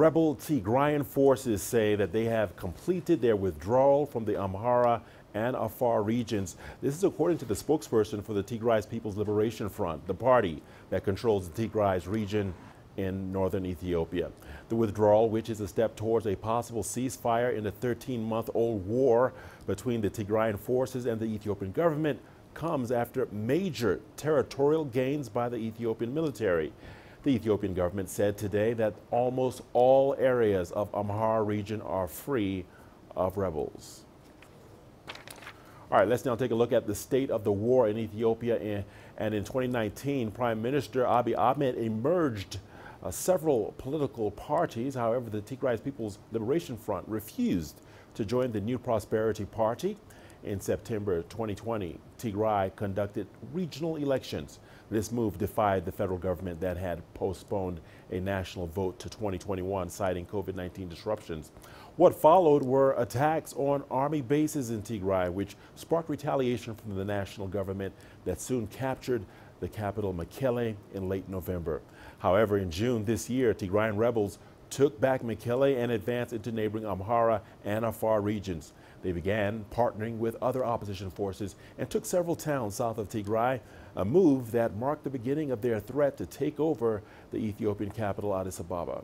Rebel Tigrayan forces say that they have completed their withdrawal from the Amhara and Afar regions. This is according to the spokesperson for the Tigray People's Liberation Front, the party that controls the Tigray region in northern Ethiopia. The withdrawal, which is a step towards a possible ceasefire in the 13-month-old war between the Tigrayan forces and the Ethiopian government, comes after major territorial gains by the Ethiopian military. The Ethiopian government said today that almost all areas of Amhara region are free of rebels. All right, let's now take a look at the state of the war in Ethiopia. In, and in 2019, Prime Minister Abiy Ahmed emerged uh, several political parties. However, the Tigray People's Liberation Front refused to join the New Prosperity Party. In September 2020, Tigray conducted regional elections. This move defied the federal government that had postponed a national vote to 2021, citing COVID 19 disruptions. What followed were attacks on army bases in Tigray, which sparked retaliation from the national government that soon captured the capital Mekelle in late November. However, in June this year, Tigrayan rebels took back Mekelle and advanced into neighboring Amhara and Afar regions. They began partnering with other opposition forces and took several towns south of Tigray, a move that marked the beginning of their threat to take over the Ethiopian capital, Addis Ababa.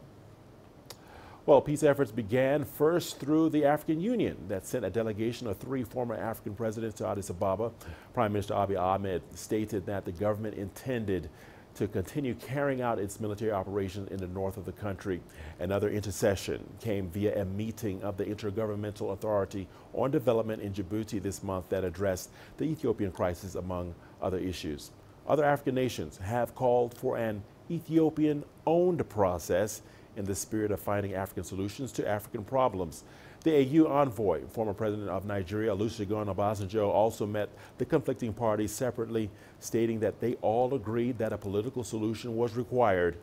Well, peace efforts began first through the African Union that sent a delegation of three former African presidents to Addis Ababa. Prime Minister Abiy Ahmed stated that the government intended to continue carrying out its military operations in the north of the country. Another intercession came via a meeting of the Intergovernmental Authority on Development in Djibouti this month that addressed the Ethiopian crisis, among other issues. Other African nations have called for an Ethiopian owned process in the spirit of finding African solutions to African problems. The AU envoy, former president of Nigeria, Olusegun Obasanjo, also met the conflicting parties separately, stating that they all agreed that a political solution was required.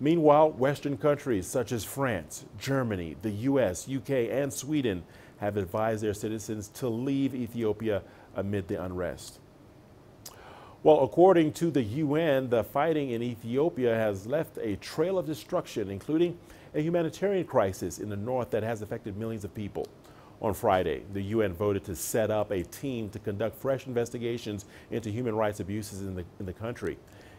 Meanwhile, Western countries such as France, Germany, the U.S., UK, and Sweden have advised their citizens to leave Ethiopia amid the unrest. Well, according to the UN, the fighting in Ethiopia has left a trail of destruction, including a humanitarian crisis in the north that has affected millions of people. On Friday, the UN voted to set up a team to conduct fresh investigations into human rights abuses in the, in the country.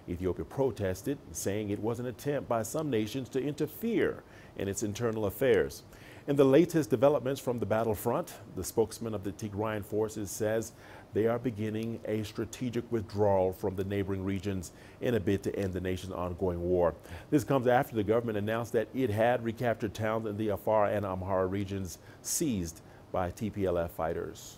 Ethiopia protested, saying it was an attempt by some nations to interfere in its internal affairs. In the latest developments from the battlefront, the spokesman of the Tigrayan forces says they are beginning a strategic withdrawal from the neighboring regions in a bid to end the nation's ongoing war. This comes after the government announced that it had recaptured towns in the Afar and Amhara regions seized by TPLF fighters.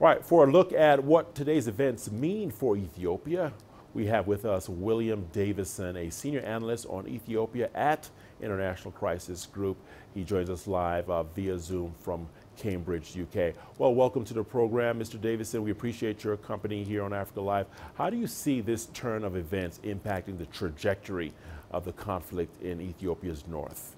All right, for a look at what today's events mean for Ethiopia, we have with us William Davison, a senior analyst on Ethiopia at International Crisis Group. He joins us live uh, via Zoom from Cambridge, UK. Well, welcome to the program, Mr. Davison. We appreciate your company here on Africa Live. How do you see this turn of events impacting the trajectory of the conflict in Ethiopia's north?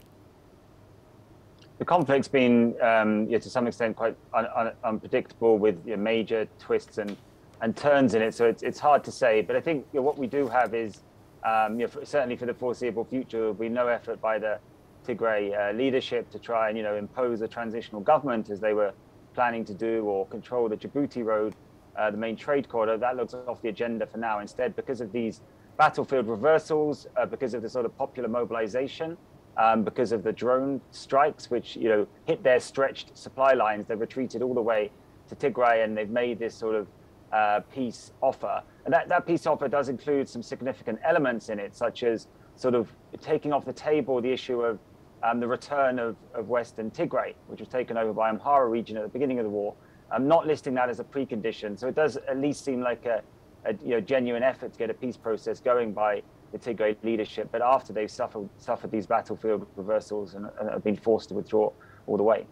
The conflict's been, um, yeah, to some extent, quite un un unpredictable with you know, major twists and, and turns in it. So it's, it's hard to say. But I think you know, what we do have is, um, you know, certainly for the foreseeable future, there will be no effort by the Tigray uh, leadership to try and you know impose a transitional government as they were planning to do or control the Djibouti road, uh, the main trade corridor. That looks off the agenda for now. Instead, because of these battlefield reversals, uh, because of the sort of popular mobilization, um, because of the drone strikes, which you know hit their stretched supply lines, they've retreated all the way to Tigray and they've made this sort of uh, peace offer. And that, that peace offer does include some significant elements in it, such as sort of taking off the table the issue of um, the return of, of Western Tigray, which was taken over by Amhara region at the beginning of the war, um, not listing that as a precondition. So it does at least seem like a, a you know, genuine effort to get a peace process going by the Tigray leadership. But after they've suffered, suffered these battlefield reversals and, and have been forced to withdraw all the way.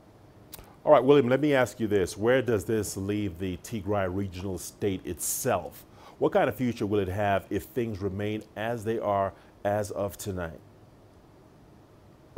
All right, William, let me ask you this. Where does this leave the Tigray regional state itself? What kind of future will it have if things remain as they are as of tonight?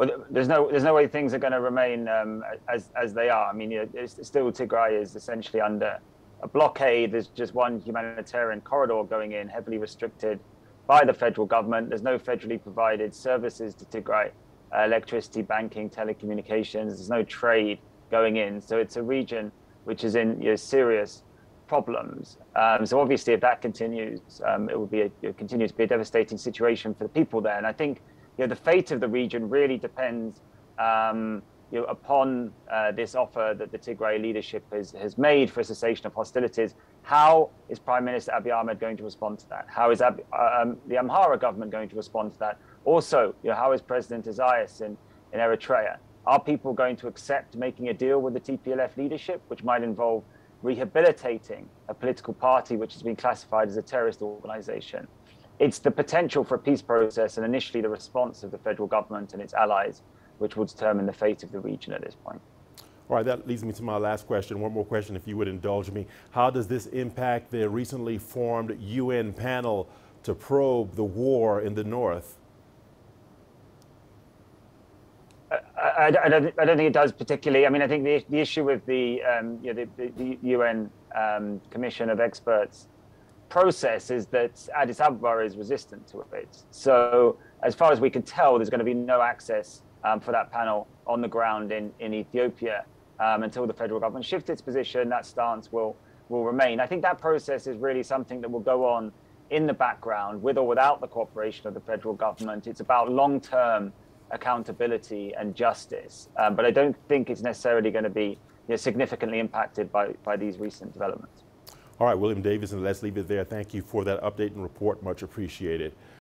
well, there's no there's no way things are going to remain um, as as they are. I mean, know, still Tigray is essentially under a blockade. There's just one humanitarian corridor going in, heavily restricted by the federal government. There's no federally provided services to Tigray, uh, electricity, banking, telecommunications. There's no trade going in. So it's a region which is in you know, serious problems. Um, so obviously, if that continues, um, it will be a, it continues to be a devastating situation for the people there. And I think you know, the fate of the region really depends um, you know, upon uh, this offer that the Tigray leadership has, has made for a cessation of hostilities. How is Prime Minister Abiy Ahmed going to respond to that? How is Ab- um, the Amhara government going to respond to that? Also, you know, how is President Isaias in, in Eritrea? Are people going to accept making a deal with the TPLF leadership, which might involve rehabilitating a political party which has been classified as a terrorist organization? It's the potential for a peace process and initially the response of the federal government and its allies which will determine the fate of the region at this point. All right, that leads me to my last question. One more question, if you would indulge me. How does this impact the recently formed UN panel to probe the war in the north? I, I, don't, I don't think it does particularly. I mean, I think the, the issue with the, um, you know, the, the, UN um, Commission of Experts process is that Addis Ababa is resistant to it. So, as far as we can tell, there's going to be no access um, for that panel on the ground in, in Ethiopia um, until the federal government shifts its position. That stance will will remain. I think that process is really something that will go on in the background, with or without the cooperation of the federal government. It's about long-term accountability and justice, um, but I don't think it's necessarily going to be you know, significantly impacted by by these recent developments. All right, William Davison, let's leave it there. Thank you for that update and report. Much appreciated.